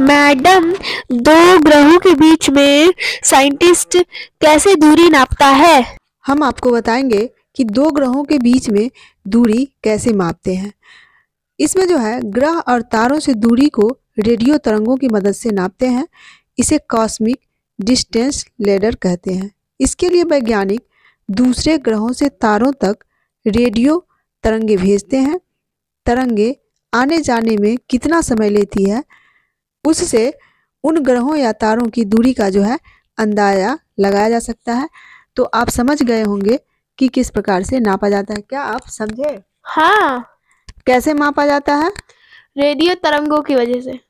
Madam, दो ग्रहों के बीच में साइंटिस्ट कैसे दूरी नापता है? हम आपको बताएँगे कि दो ग्रहों के बीच में दूरी कैसे मापते हैं। इसमें जो है, ग्रह और तारों से दूरी को रेडियो तरंगों की मदद से नापते हैं। इसे कॉस्मिक डिस्टेंस लेडर कहते हैं। इसके लिए वैज्ञानिक दूसरे ग्रहों से तारों तक रेडियो तरंगे भेजते हैं। तरंगे आने जाने में कितना समय लेती है? उससे उन ग्रहों या तारों की दूरी का जो है अंदाज़ा लगाया जा सकता है। तो आप समझ गए होंगे कि किस प्रकार से नापा जाता है। क्या आप समझे? हाँ। कैसे मापा जाता है? रेडियो तरंगों की वजह से।